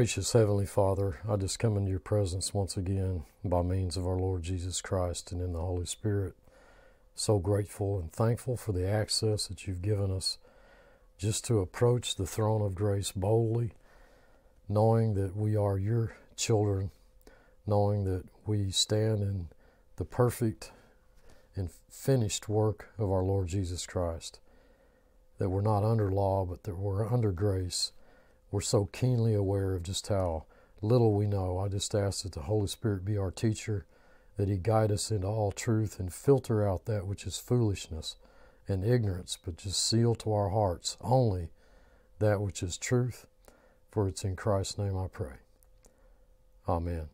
Gracious Heavenly Father, I just come into your presence once again by means of our Lord Jesus Christ and in the Holy Spirit. So grateful and thankful for the access that you've given us just to approach the throne of grace boldly, knowing that we are your children, knowing that we stand in the perfect and finished work of our Lord Jesus Christ, that we're not under law, but that we're under grace. We're so keenly aware of just how little we know. I just ask that the Holy Spirit be our teacher, that He guide us into all truth and filter out that which is foolishness and ignorance, but just seal to our hearts only that which is truth. For it's in Christ's name I pray. Amen.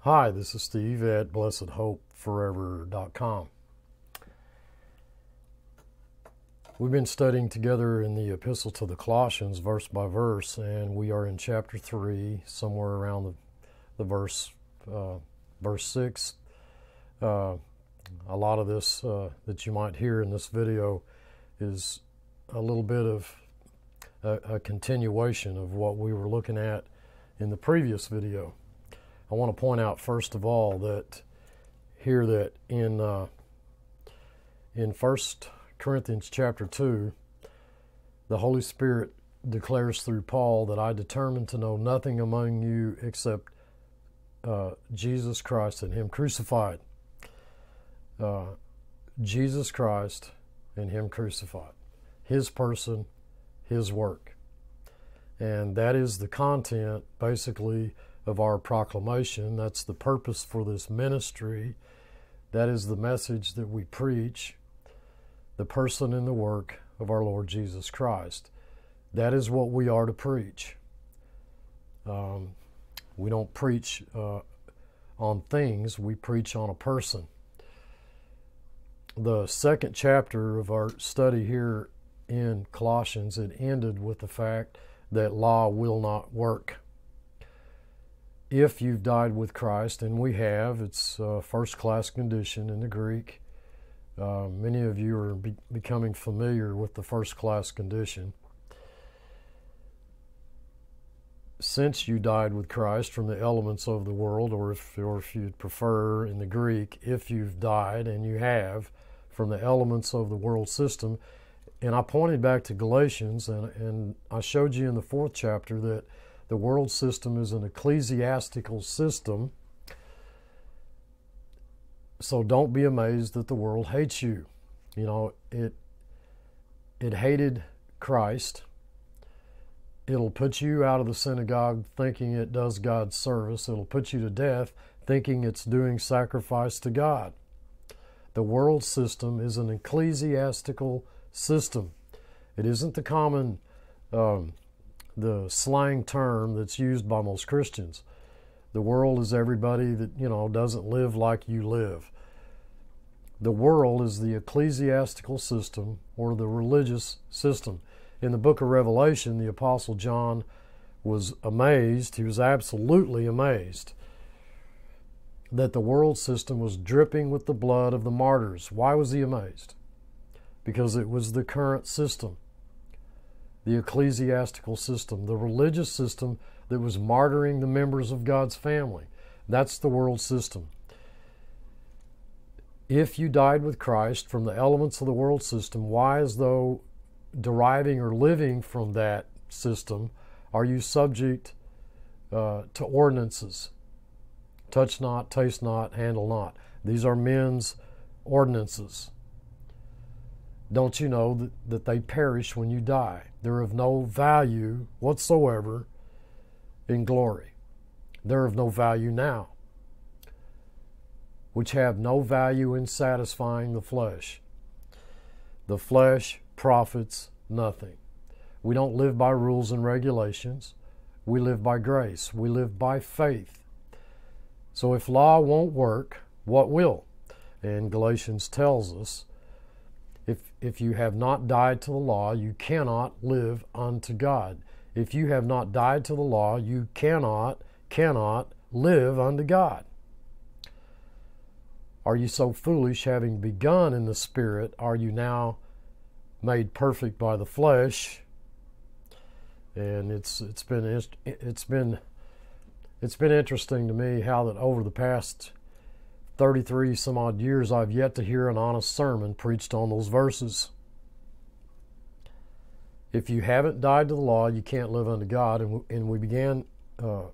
Hi, this is Steve at BlessedHopeForever.com. We've been studying together in the Epistle to the Colossians, verse by verse, and we are in chapter 3, somewhere around the, the verse, uh, verse 6. Uh, a lot of this uh, that you might hear in this video is a little bit of a, a, continuation of what we were looking at in the previous video. I want to point out first of all that here that in uh, in First Corinthians chapter two, the Holy Spirit declares through Paul that I determined to know nothing among you except uh, Jesus Christ and Him crucified uh, Jesus Christ and Him crucified, His person, His work. And that is the content, basically, of our proclamation. That's the purpose for this ministry. That is the message that we preach the person and the work of our Lord Jesus Christ. That is what we are to preach. Um, we don't preach uh, on things, we preach on a person the second chapter of our study here in Colossians, it ended with the fact that law will not work. If you've died with Christ, and we have, it's a first class condition in the Greek. Uh, many of you are be- becoming familiar with the first class condition. Since you died with Christ from the elements of the world, or if, or if you'd prefer in the Greek, if you've died, and you have, from the elements of the world system. And I pointed back to Galatians, and, and I showed you in the fourth chapter that the world system is an ecclesiastical system. So don't be amazed that the world hates you. You know, it it hated Christ. It'll put you out of the synagogue thinking it does God's service. It'll put you to death thinking it's doing sacrifice to God. The world system is an ecclesiastical system. It isn't the common, um, the slang term that's used by most Christians. The world is everybody that, you know, doesn't live like you live. The world is the ecclesiastical system or the religious system. In the book of Revelation, the Apostle John was amazed. He was absolutely amazed that the world system was dripping with the blood of the martyrs. Why was he amazed? Because it was the current system, the ecclesiastical system, the religious system that was martyring the members of God's family. That's the world system. If you died with Christ from the elements of the world system, why, as though deriving or living from that system, are you subject uh, to ordinances? touch not, taste not, handle not. These are men's ordinances. Don't you know that, that they perish when you die? They're of no value whatsoever in glory. They're of no value now, which have no value in satisfying the flesh. The flesh profits nothing. We don't live by rules and regulations. We live by grace. We live by faith. So if law won't work, what will? And Galatians tells us if, if you have not died to the law, you cannot live unto God. If you have not died to the law, you cannot, cannot live unto God. Are you so foolish, having begun in the Spirit, are you now made perfect by the flesh? and it's it's been it's been it's been interesting to me how that over the past 33 some odd years I've yet to hear an honest sermon preached on those verses. If you haven't died to the law, you can't live unto God. And, and we began uh,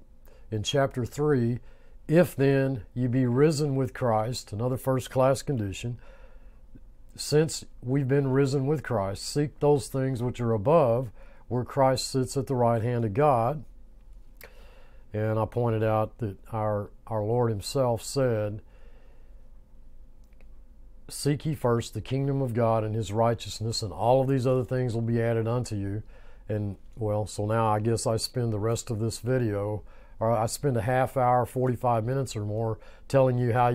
in chapter 3 if then you be risen with Christ, another first class condition, since we've been risen with Christ, seek those things which are above, where Christ sits at the right hand of God. And I pointed out that our, our Lord Himself said, Seek ye first the kingdom of God and his righteousness, and all of these other things will be added unto you. And well, so now I guess I spend the rest of this video, or I spend a half hour, 45 minutes or more, telling you how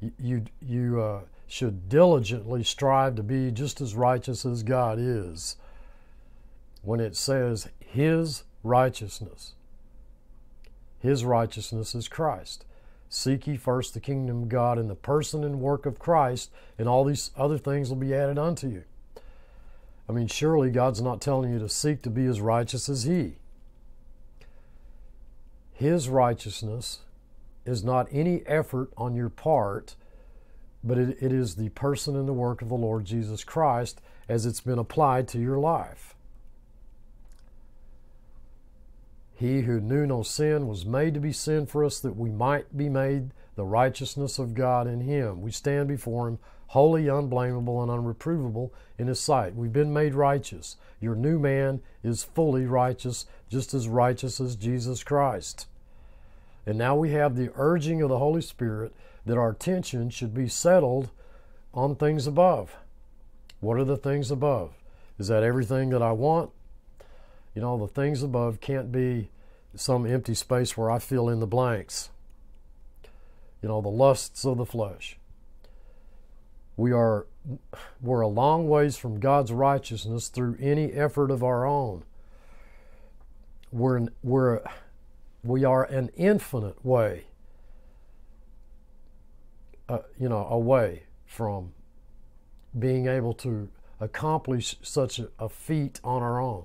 you, you, you uh, should diligently strive to be just as righteous as God is. When it says his righteousness, his righteousness is Christ. Seek ye first the kingdom of God and the person and work of Christ, and all these other things will be added unto you. I mean, surely God's not telling you to seek to be as righteous as He. His righteousness is not any effort on your part, but it, it is the person and the work of the Lord Jesus Christ as it's been applied to your life. He who knew no sin was made to be sin for us that we might be made the righteousness of God in him. We stand before him holy, unblameable, and unreprovable in his sight. We've been made righteous. Your new man is fully righteous, just as righteous as Jesus Christ. And now we have the urging of the Holy Spirit that our attention should be settled on things above. What are the things above? Is that everything that I want? You know, the things above can't be some empty space where I fill in the blanks. You know, the lusts of the flesh. We are we're a long ways from God's righteousness through any effort of our own. We're we're we are an infinite way uh, you know away from being able to accomplish such a, a feat on our own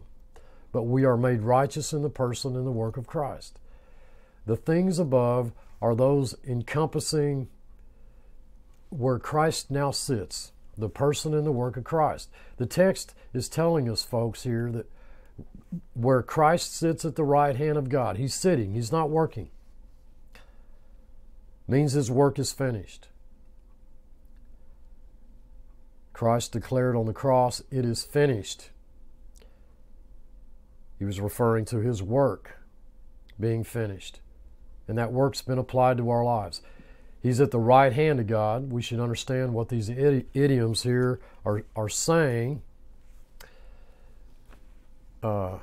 but we are made righteous in the person and the work of Christ. The things above are those encompassing where Christ now sits, the person and the work of Christ. The text is telling us, folks, here that where Christ sits at the right hand of God, he's sitting, he's not working. Means his work is finished. Christ declared on the cross, It is finished. He was referring to his work being finished. And that work's been applied to our lives. He's at the right hand of God. We should understand what these idioms here are, are saying. Uh,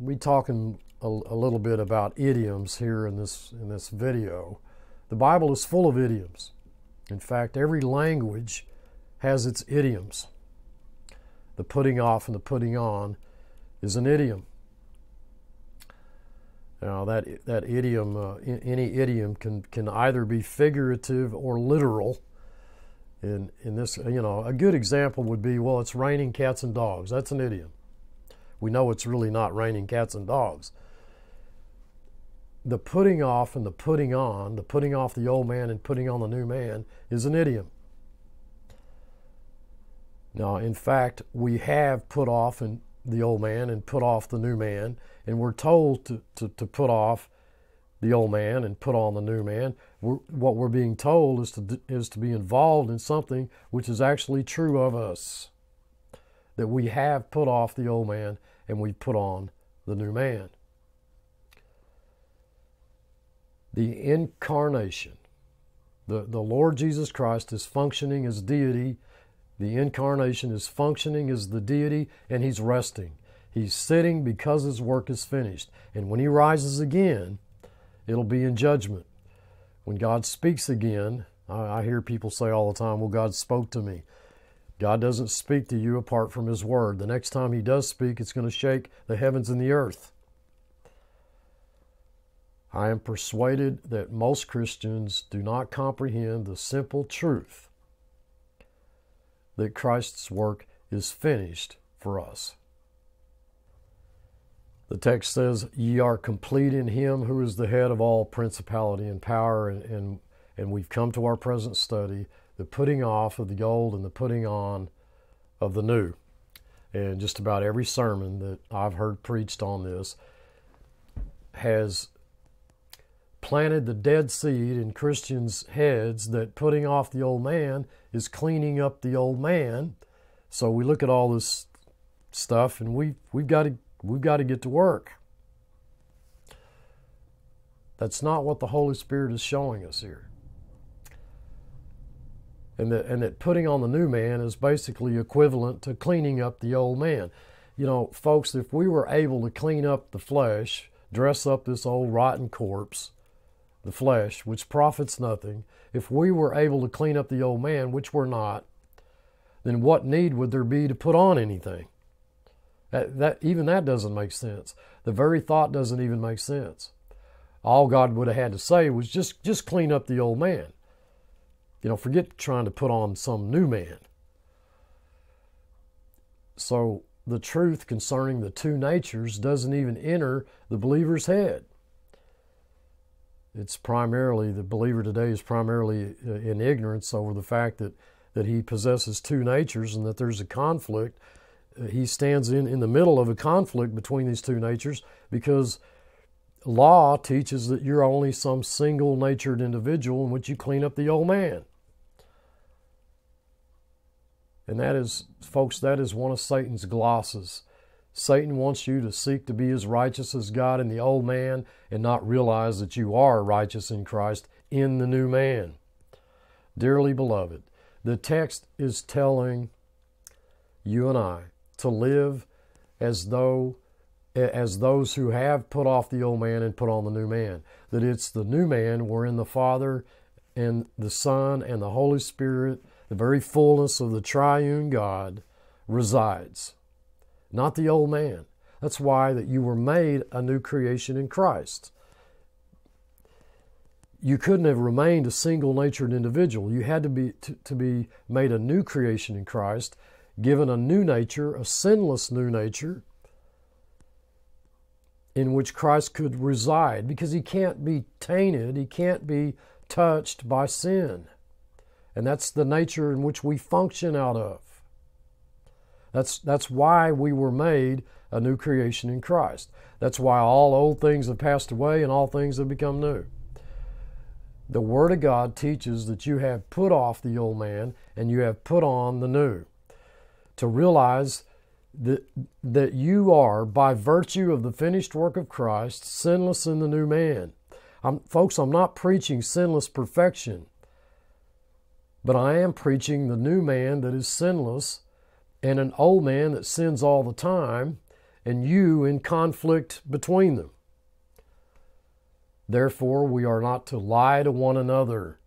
we talking a, a little bit about idioms here in this in this video. The Bible is full of idioms. In fact, every language has its idioms the putting off and the putting on is an idiom. Now that that idiom, uh, any idiom can can either be figurative or literal. In in this, you know, a good example would be, well, it's raining cats and dogs. That's an idiom. We know it's really not raining cats and dogs. The putting off and the putting on, the putting off the old man and putting on the new man, is an idiom. Now, in fact, we have put off and the old man and put off the new man, and we're told to, to, to put off the old man and put on the new man. We're, what we're being told is to, is to be involved in something which is actually true of us. That we have put off the old man and we put on the new man. The incarnation. The, the Lord Jesus Christ is functioning as deity the incarnation is functioning as the deity and he's resting. He's sitting because his work is finished. And when he rises again, it'll be in judgment. When God speaks again, I, hear people say all the time, Well, God spoke to me. God doesn't speak to you apart from His Word. The next time He does speak, it's going to shake the heavens and the earth. I am persuaded that most Christians do not comprehend the simple truth that Christ's work is finished for us. The text says, Ye are complete in him who is the head of all principality and power. And, and, and we've come to our present study, the putting off of the old and the putting on of the new. And just about every sermon that I've heard preached on this has planted the dead seed in Christians' heads that putting off the old man is cleaning up the old man. So we look at all this stuff and we we've got to we've got to get to work. That's not what the Holy Spirit is showing us here. And that, and that putting on the new man is basically equivalent to cleaning up the old man. You know, folks, if we were able to clean up the flesh, dress up this old rotten corpse, the flesh, which profits nothing, if we were able to clean up the old man, which we're not, then what need would there be to put on anything? That, that, even that doesn't make sense. The very thought doesn't even make sense. All God would have had to say was just just clean up the old man. You know, forget trying to put on some new man. So the truth concerning the two natures doesn't even enter the believer's head. It's primarily the believer today is primarily uh, in ignorance over the fact that that he possesses two natures and that there's a conflict he stands in, in the middle of a conflict between these two natures because law teaches that you're only some single natured individual in which you clean up the old man. And that is, folks, that is one of Satan's glosses. Satan wants you to seek to be as righteous as God in the old man and not realize that you are righteous in Christ in the new man. Dearly beloved, the text is telling you and I to live as though as those who have put off the old man and put on the new man. That it's the new man wherein the Father and the Son and the Holy Spirit, the very fullness of the triune God, resides. Not the old man. That's why that you were made a new creation in Christ. You couldn't have remained a single natured individual. You had to be to, to be made a new creation in Christ given a new nature, a sinless new nature, in which Christ could reside because he can't be tainted, he can't be touched by sin. And that's the nature in which we function out of. That's, that's why we were made a new creation in Christ. That's why all old things have passed away and all things have become new. The Word of God teaches that you have put off the old man and you have put on the new to realize that, that you are, by virtue of the finished work of Christ, sinless in the new man. I'm, folks, I'm not preaching sinless perfection, but I am preaching the new man that is sinless and an old man that sins all the time, and you in conflict between them. Therefore, we are not to lie to one another,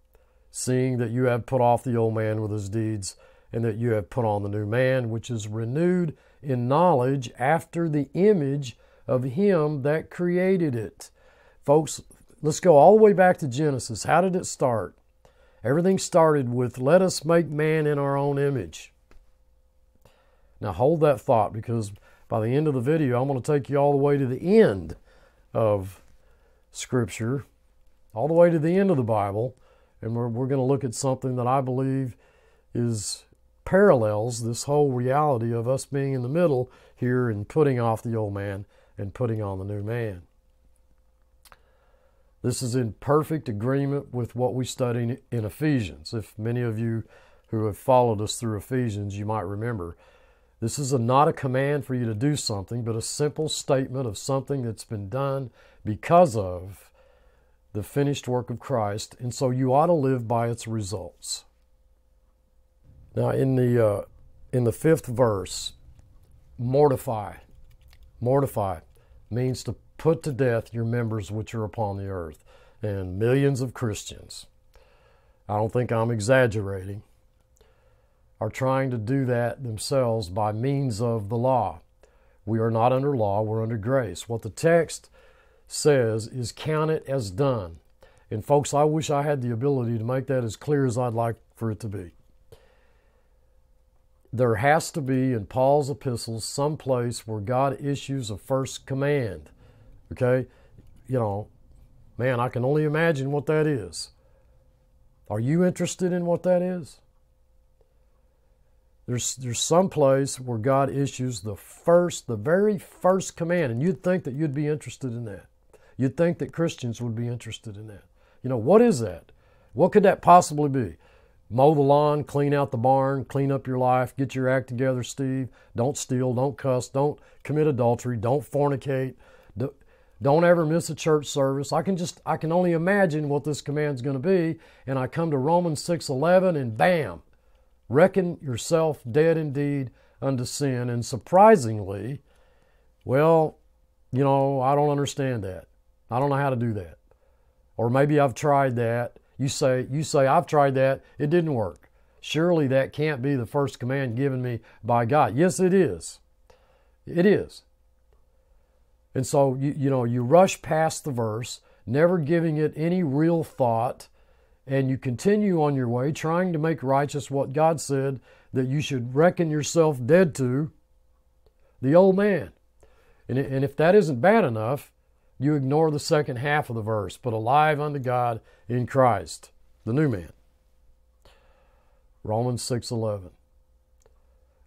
seeing that you have put off the old man with his deeds and that you have put on the new man, which is renewed in knowledge after the image of him that created it. Folks, let's go all the way back to Genesis. How did it start? Everything started with, let us make man in our own image. Now hold that thought because by the end of the video, I'm going to take you all the way to the end of Scripture, all the way to the end of the Bible, and we're, we're going to look at something that I believe is parallels this whole reality of us being in the middle here and putting off the old man and putting on the new man. This is in perfect agreement with what we study in Ephesians. If many of you who have followed us through Ephesians, you might remember. This is a, not a command for you to do something, but a simple statement of something that's been done because of the finished work of Christ, and so you ought to live by its results. Now, in the uh, in the fifth verse, mortify, mortify means to put to death your members which are upon the earth, and millions of Christians. I don't think I'm exaggerating. Are trying to do that themselves by means of the law. We are not under law, we're under grace. What the text says is count it as done. And folks, I wish I had the ability to make that as clear as I'd like for it to be there has to be in Paul's epistles some place where God issues a first command. Okay? You know, man, I can only imagine what that is. Are you interested in what that is? There's, there's some place where God issues the first, the very first command, and you'd think that you'd be interested in that. You'd think that Christians would be interested in that. You know, what is that? What could that possibly be? Mow the lawn, clean out the barn, clean up your life, get your act together, Steve. Don't steal, don't cuss, don't commit adultery, don't fornicate, don't ever miss a church service. I can just I can only imagine what this command's going to be, and I come to Romans 6:11 and bam, Reckon yourself dead indeed unto sin. And surprisingly, well, you know, I don't understand that. I don't know how to do that. Or maybe I've tried that. You say, you say, I've tried that. It didn't work. Surely that can't be the first command given me by God. Yes, it is. It is. And so, you, you know, you rush past the verse, never giving it any real thought and you continue on your way trying to make righteous what God said that you should reckon yourself dead to, the old man. And, and if that isn't bad enough, you ignore the second half of the verse, but alive unto God in Christ, the new man. Romans 6:11.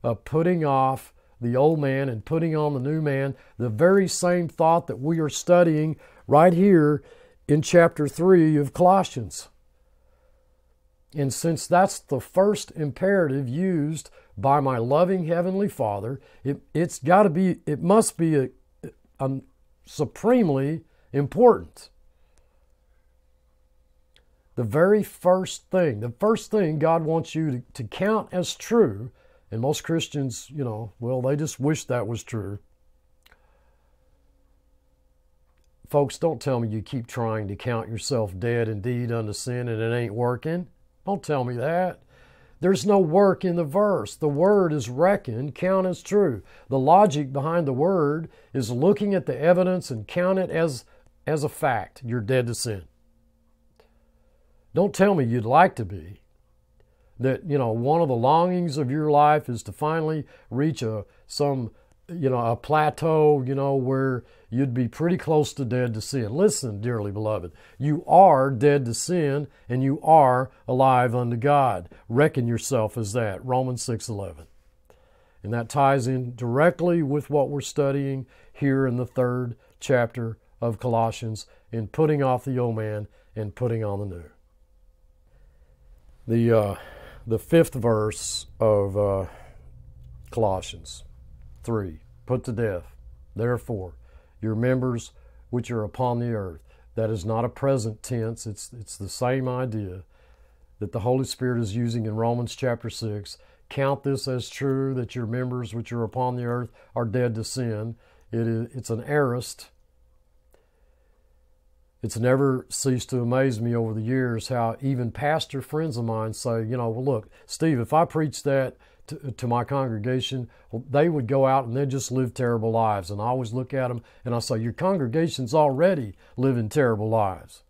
A putting off the old man and putting on the new man, the very same thought that we are studying right here in chapter 3 of Colossians. And since that's the first imperative used by my loving Heavenly Father, it, it's got to be, it must be a, a supremely important. The very first thing, the first thing God wants you to, to count as true, and most Christians, you know, well, they just wish that was true. Folks, don't tell me you keep trying to count yourself dead indeed unto sin and it ain't working. Don't tell me that. There's no work in the verse. The word is reckoned, count as true. The logic behind the word is looking at the evidence and count it as, as a fact. You're dead to sin. Don't tell me you'd like to be. That, you know, one of the longings of your life is to finally reach a some you know, a plateau, you know, where you'd be pretty close to dead to sin. Listen, dearly beloved, you are dead to sin and you are alive unto God. Reckon yourself as that. Romans 6:11. And that ties in directly with what we're studying here in the third chapter of Colossians in putting off the old man and putting on the new. The uh, the fifth verse of uh, Colossians 3. Put to death, therefore, your members which are upon the earth. That is not a present tense, it's, it's the same idea that the Holy Spirit is using in Romans chapter 6. Count this as true that your members which are upon the earth are dead to sin. It is, it's an aorist. It's never ceased to amaze me over the years how even pastor friends of mine say, you know, well, look, Steve, if I preach that to, to my congregation, they would go out and they'd just live terrible lives. And I always look at them and I say, Your congregation's already living terrible lives.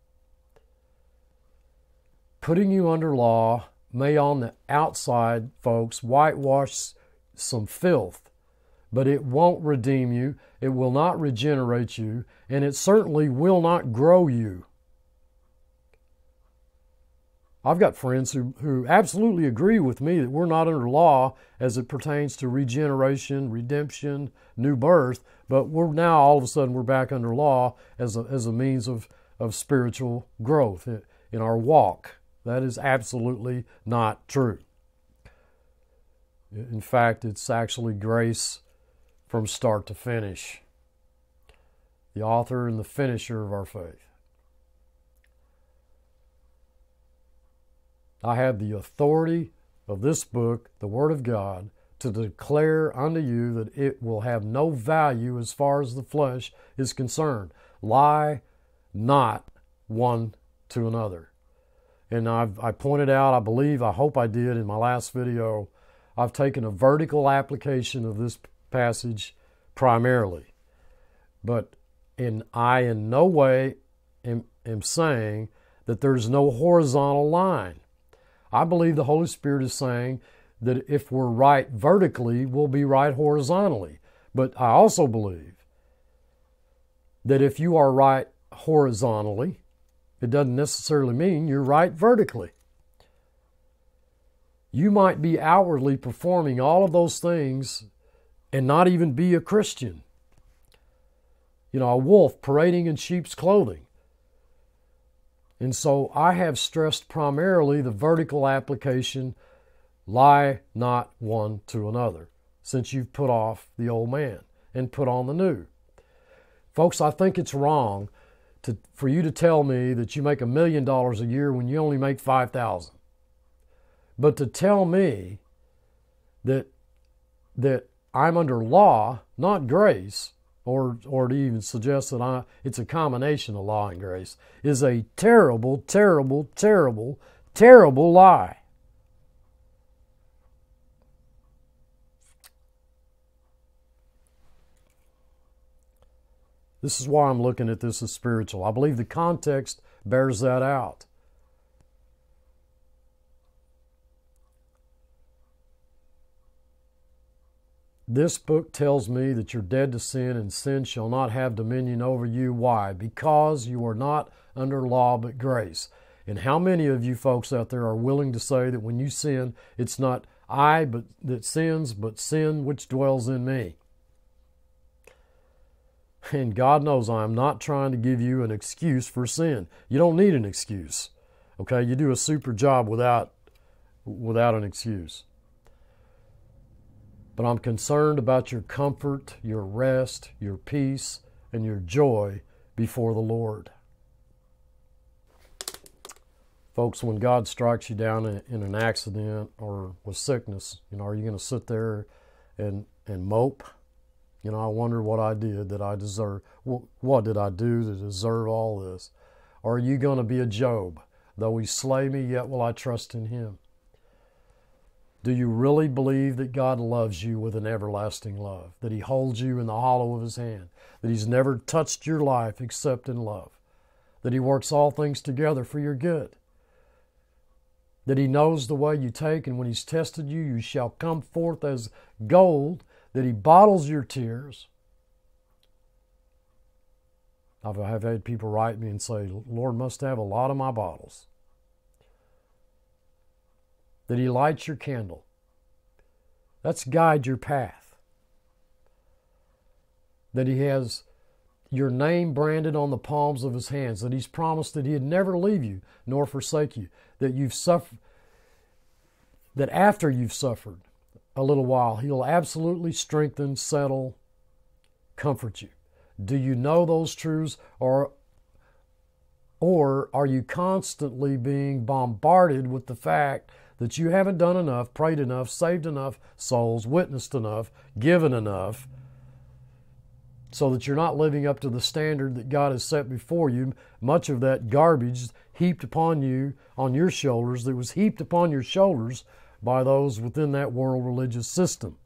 Putting you under law may on the outside, folks, whitewash some filth, but it won't redeem you, it will not regenerate you, and it certainly will not grow you. I've got friends who, who absolutely agree with me that we're not under law as it pertains to regeneration, redemption, new birth, but we're now all of a sudden we're back under law as a, as a means of, of spiritual growth in our walk. That is absolutely not true. In fact, it's actually grace from start to finish. The author and the finisher of our faith. I have the authority of this book, the Word of God, to declare unto you that it will have no value as far as the flesh is concerned. Lie not one to another. And I've I pointed out, I believe, I hope I did in my last video, I've taken a vertical application of this passage primarily. But in I in no way am, am saying that there's no horizontal line. I believe the Holy Spirit is saying that if we're right vertically, we'll be right horizontally. But I also believe that if you are right horizontally, it doesn't necessarily mean you're right vertically. You might be outwardly performing all of those things and not even be a Christian. You know, a wolf parading in sheep's clothing. And so I have stressed primarily the vertical application lie not one to another, since you've put off the old man and put on the new. Folks, I think it's wrong to, for you to tell me that you make a million dollars a year when you only make 5000 but to tell me that that I'm under law, not grace, or or to even suggest that I it's a combination of law and grace, is a terrible, terrible, terrible, terrible lie. This is why I'm looking at this as spiritual. I believe the context bears that out. This book tells me that you're dead to sin, and sin shall not have dominion over you. Why? Because you are not under law but grace. And how many of you folks out there are willing to say that when you sin, it's not I but that sins, but sin which dwells in me? And God knows I'm not trying to give you an excuse for sin. You don't need an excuse. Okay? You do a super job without without an excuse but I'm concerned about your comfort, your rest, your peace, and your joy before the Lord. Folks, when God strikes you down in, an accident or with sickness, you know, are you going to sit there and, and mope? You know, I wonder what I did that I deserve. What did I do to deserve all this? Or are you going to be a Job? Though he slay me, yet will I trust in him. Do you really believe that God loves you with an everlasting love? That He holds you in the hollow of His hand? That He's never touched your life except in love? That He works all things together for your good? That He knows the way you take, and when He's tested you, you shall come forth as gold? That He bottles your tears? I've had people write me and say, Lord must have a lot of my bottles that He lights your candle. Let's guide your path. That He has your name branded on the palms of His hands. That He's promised that He'd never leave you nor forsake you. That you've suffered. That after you've suffered a little while, He'll absolutely strengthen, settle, comfort you. Do you know those truths, or or are you constantly being bombarded with the fact that you haven't done enough, prayed enough, saved enough souls, witnessed enough, given enough, so that you're not living up to the standard that God has set before you. Much of that garbage heaped upon you, on your shoulders, that was heaped upon your shoulders by those within that world religious system.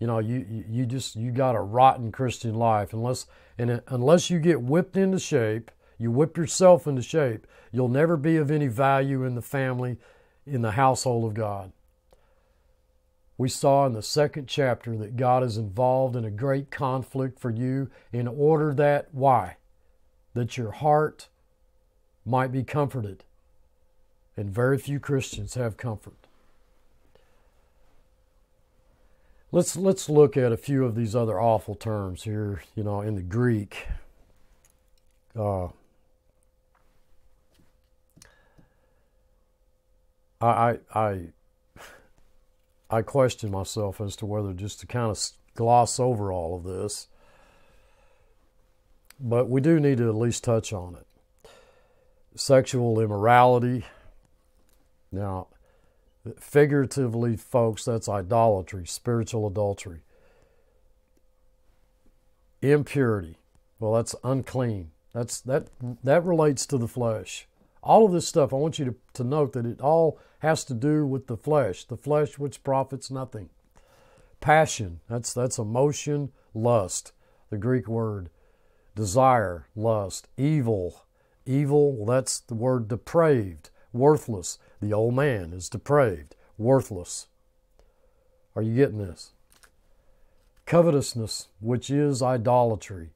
you know you you just you got a rotten christian life unless and unless you get whipped into shape you whip yourself into shape you'll never be of any value in the family in the household of god. We saw in the second chapter that god is involved in a great conflict for you in order that why? That your heart might be comforted. And very few christians have comfort Let's let's look at a few of these other awful terms here. You know, in the Greek. Uh, I I I question myself as to whether just to kind of gloss over all of this, but we do need to at least touch on it. Sexual immorality. Now, Figuratively, folks, that's idolatry, spiritual adultery. Impurity. Well, that's unclean. That's that that relates to the flesh. All of this stuff, I want you to, to note that it all has to do with the flesh, the flesh which profits nothing. Passion, that's that's emotion, lust, the Greek word desire, lust, evil. Evil, well, that's the word depraved, worthless. The old man is depraved, worthless. Are you getting this? Covetousness, which is idolatry.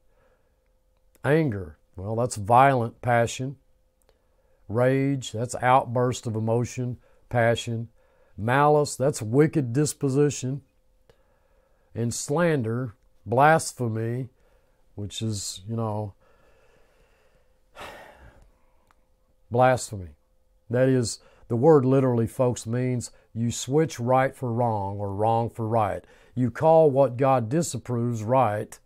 Anger, well, that's violent passion. Rage, that's outburst of emotion, passion. Malice, that's wicked disposition. And slander, blasphemy, which is, you know, blasphemy. That is, the word literally, folks, means you switch right for wrong or wrong for right. You call what God disapproves right,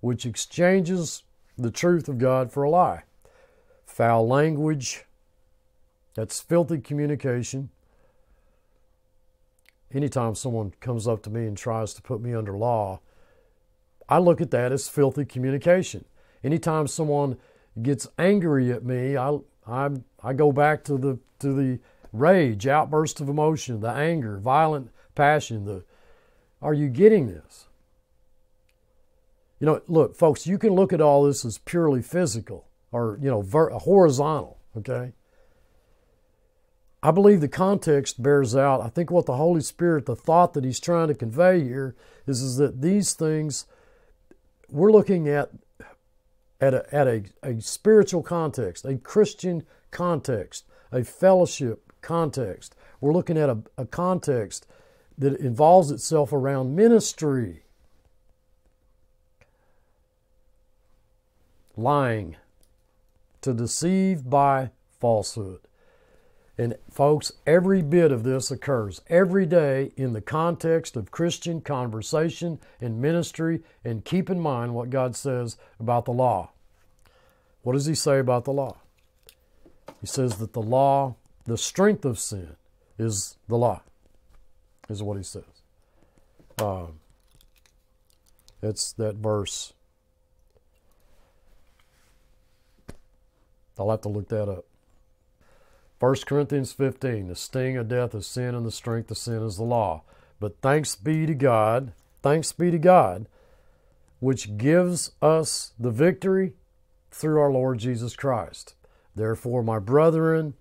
which exchanges the truth of God for a lie. Foul language, that's filthy communication. Anytime someone comes up to me and tries to put me under law, I look at that as filthy communication. Anytime someone gets angry at me, I, I, I go back to the, to the rage, outburst of emotion, the anger, violent passion. The, are you getting this? You know, look, folks, you can look at all this as purely physical or, you know, ver- horizontal, okay? I believe the context bears out. I think what the Holy Spirit, the thought that He's trying to convey here is, is that these things, we're looking at at, a, at a, a spiritual context, a Christian context, a fellowship context. We're looking at a, a context that involves itself around ministry. lying, to deceive by falsehood. And folks, every bit of this occurs every day in the context of Christian conversation and ministry. And keep in mind what God says about the law. What does He say about the law? He says that the law, the strength of sin, is the law, is what He says. Um, it's that verse I'll have to look that up. 1 Corinthians 15 The sting of death is sin, and the strength of sin is the law. But thanks be to God, thanks be to God, which gives us the victory through our Lord Jesus Christ. Therefore, my brethren,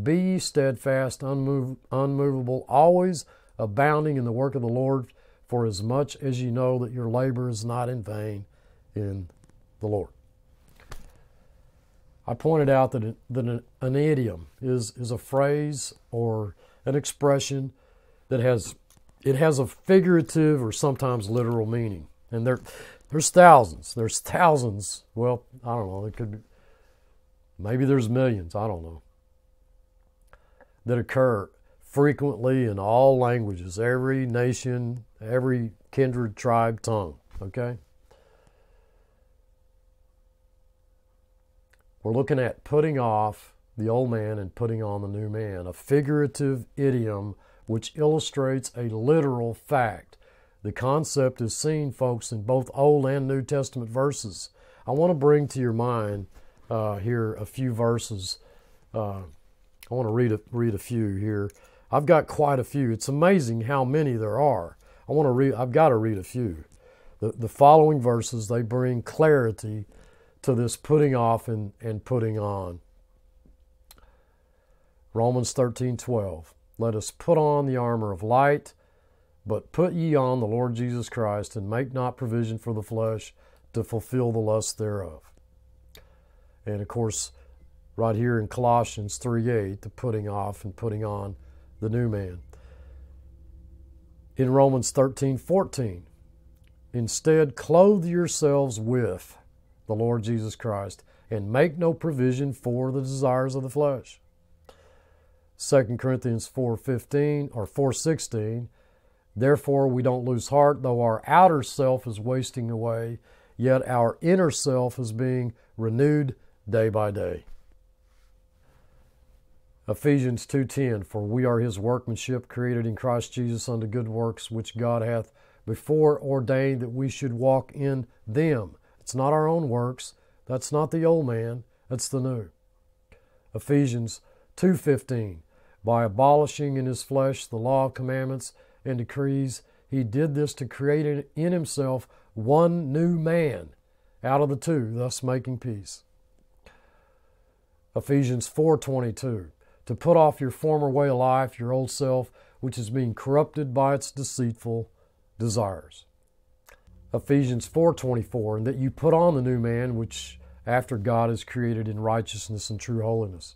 be ye steadfast, unmove, unmovable, always abounding in the work of the Lord, for as much as ye know that your labor is not in vain in the Lord. I pointed out that, that an idiom is, is a phrase or an expression that has it has a figurative or sometimes literal meaning. And there there's thousands. There's thousands. Well, I don't know. It could be, maybe there's millions. I don't know. That occur frequently in all languages, every nation, every kindred, tribe, tongue. Okay? We're looking at putting off the old man and putting on the new man, a figurative idiom which illustrates a literal fact. The concept is seen, folks, in both Old and New Testament verses. I want to bring to your mind uh, here a few verses. Uh, I want to read a, read a few here. I've got quite a few. It's amazing how many there are. I want to read. I've got to read a few. The, the following verses they bring clarity to this putting off and, and putting on. Romans 13 12. Let us put on the armor of light, but put ye on the Lord Jesus Christ, and make not provision for the flesh to fulfill the lust thereof. And of course, right here in Colossians 3 8, the putting off and putting on the new man. In Romans 13:14, instead, clothe yourselves with the Lord Jesus Christ, and make no provision for the desires of the flesh. 2 Corinthians 4:15 or 4:16 Therefore we don't lose heart though our outer self is wasting away yet our inner self is being renewed day by day. Ephesians 2:10 For we are his workmanship created in Christ Jesus unto good works which God hath before ordained that we should walk in them. It's not our own works. That's not the old man. That's the new. Ephesians 2:15 By abolishing in his flesh the law of commandments and decrees, he did this to create in himself one new man out of the two, thus making peace. Ephesians 4:22 to put off your former way of life, your old self, which is being corrupted by its deceitful desires. Ephesians 4:24 and that you put on the new man which after God is created in righteousness and true holiness.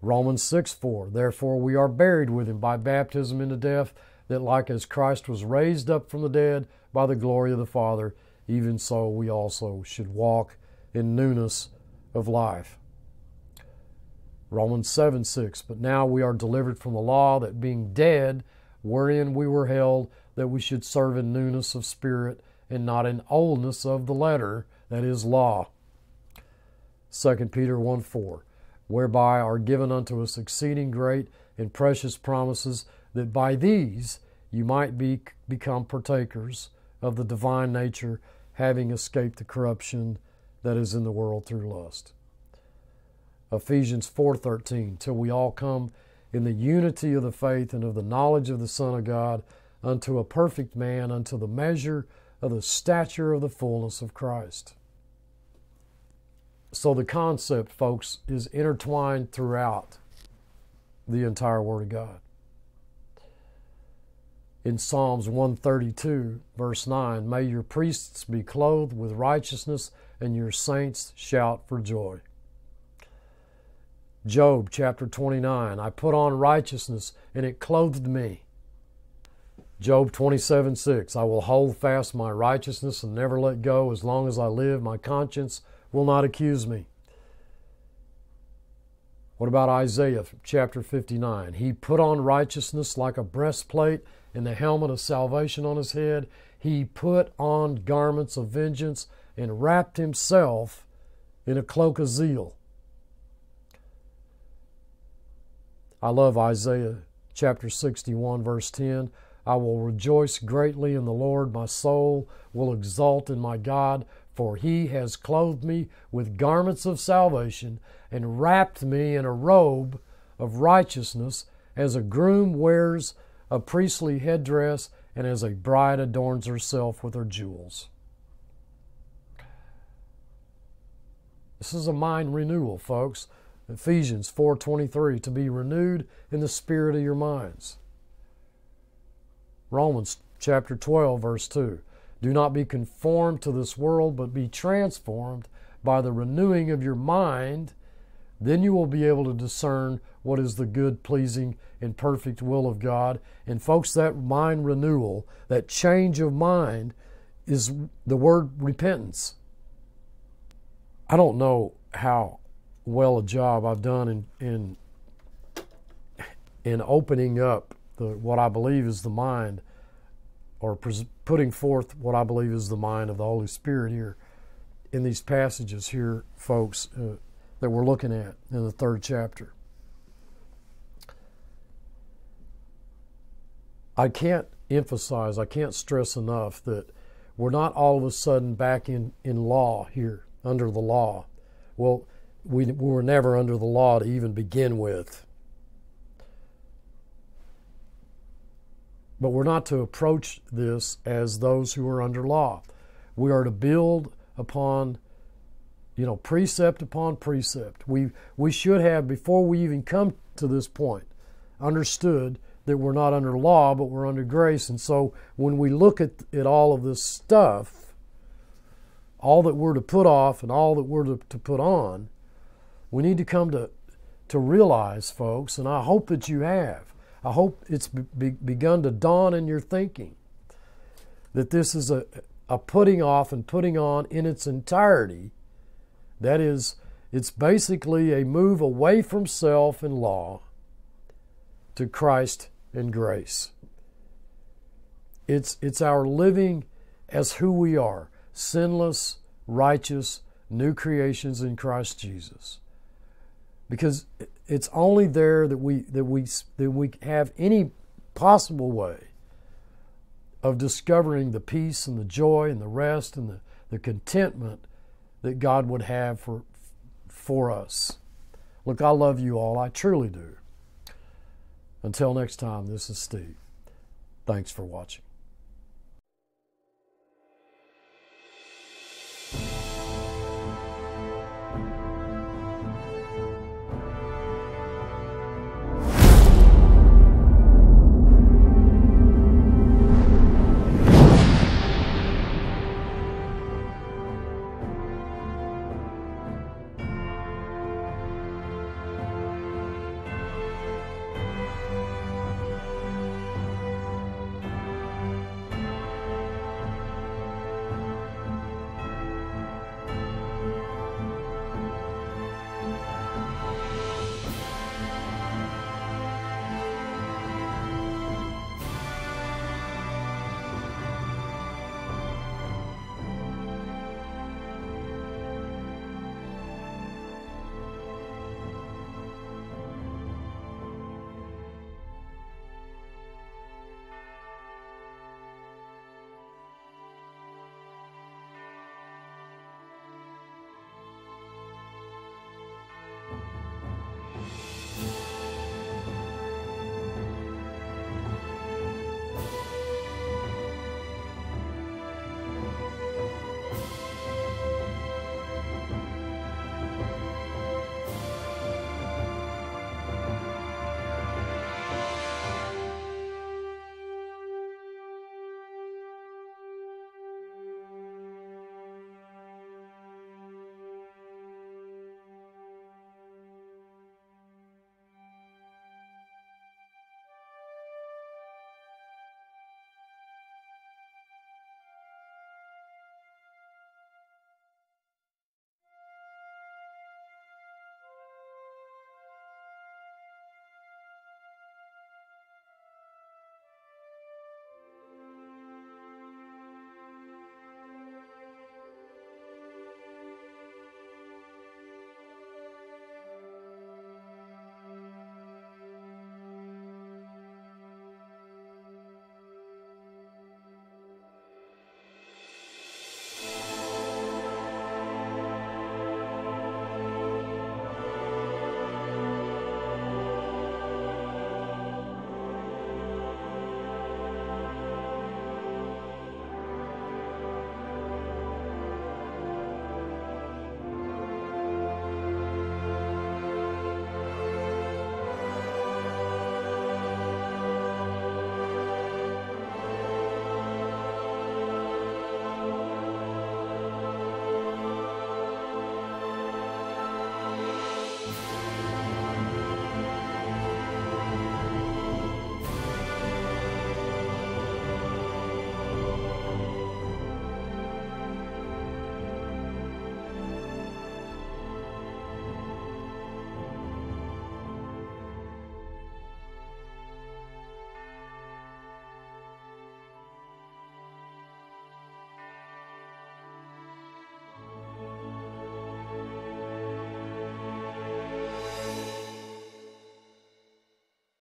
Romans 6 4. Therefore, we are buried with him by baptism into death, that like as Christ was raised up from the dead by the glory of the Father, even so we also should walk in newness of life. Romans 7 6. But now we are delivered from the law, that being dead, wherein we were held, that we should serve in newness of spirit and not in oldness of the letter, that is, law. 2 Peter 1 4 whereby are given unto us exceeding great and precious promises, that by these you might be become partakers of the divine nature, having escaped the corruption that is in the world through lust. Ephesians 4:13 till we all come in the unity of the faith and of the knowledge of the Son of God unto a perfect man unto the measure of the stature of the fullness of Christ. So the concept, folks, is intertwined throughout the entire Word of God. In Psalms 132, verse 9, may your priests be clothed with righteousness and your saints shout for joy. Job chapter 29, I put on righteousness and it clothed me. Job 27, 6, I will hold fast my righteousness and never let go as long as I live. My conscience will not accuse me. What about Isaiah chapter 59? He put on righteousness like a breastplate and the helmet of salvation on his head. He put on garments of vengeance and wrapped himself in a cloak of zeal. I love Isaiah chapter 61, verse 10. I will rejoice greatly in the Lord. My soul will exult in my God, for he has clothed me with garments of salvation and wrapped me in a robe of righteousness, as a groom wears a priestly headdress, and as a bride adorns herself with her jewels. This is a mind renewal, folks. Ephesians 4:23 to be renewed in the spirit of your minds. Romans chapter 12 verse 2 do not be conformed to this world, but be transformed by the renewing of your mind. Then you will be able to discern what is the good, pleasing, and perfect will of God. And, folks, that mind renewal, that change of mind, is the word repentance. I don't know how well a job I've done in in, in opening up the what I believe is the mind or putting forth what I believe is the mind of the Holy Spirit here in these passages here, folks, uh, that we're looking at in the third chapter. I can't emphasize, I can't stress enough that we're not all of a sudden back in, in law here, under the law. Well, we, we were never under the law to even begin with. But we're not to approach this as those who are under law. We are to build upon, you know, precept upon precept. We, we should have, before we even come to this point, understood that we're not under law, but we're under grace. And so when we look at, at all of this stuff, all that we're to put off and all that we're to, to put on, we need to come to, to realize, folks, and I hope that you have, I hope it's be, begun to dawn in your thinking that this is a, a putting off and putting on in its entirety. That is, it's basically a move away from self and law to Christ and grace. It's, it's our living as who we are sinless, righteous, new creations in Christ Jesus because it's only there that we that we that we have any possible way of discovering the peace and the joy and the rest and the, the contentment that God would have for for us. Look, I love you all. I truly do. Until next time, this is Steve. Thanks for watching.